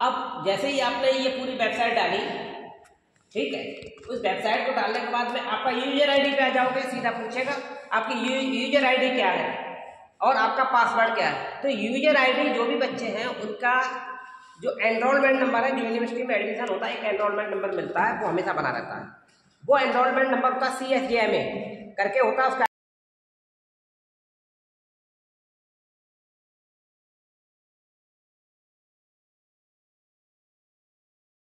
अब जैसे ही आपने ये पूरी वेबसाइट डाली ठीक है, उस वेबसाइट को डालने के बाद में आपका यूज़र आईडी पे आ जाओगे, सीधा पूछेगा, आपकी यूज़र आईडी क्या है और आपका पासवर्ड क्या है। तो यूज़र आईडी जो भी बच्चे हैं, उनका जो एनरोलमेंट नंबर है, जो यूनिवर्सिटी में एडमिशन होता है, एक एनरोलमेंट नंबर मिलता है, वो हमेशा बना रहता है। वो एनरोलमेंट नंबर होता है C S J M A करके होता है उसका